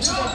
I